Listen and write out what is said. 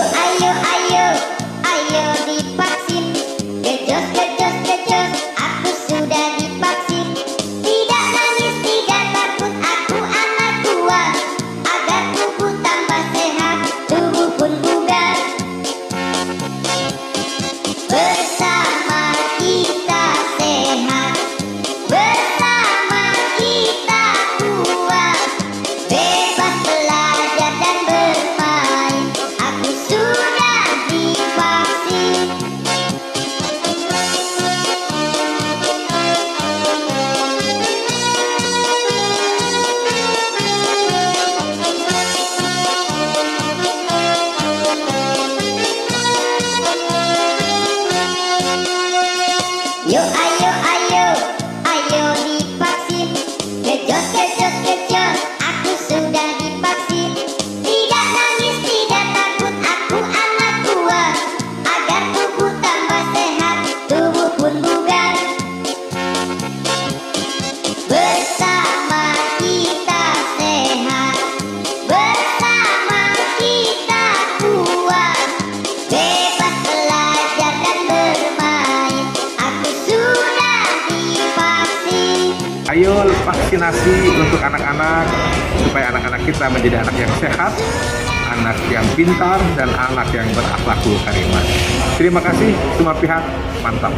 ayo you. Yo ayo ayo ayo divaksin Gejot Ayo vaksinasi untuk anak-anak supaya anak-anak kita menjadi anak yang sehat, anak yang pintar dan anak yang berakhlakul karimah. Terima kasih semua pihak, mantap.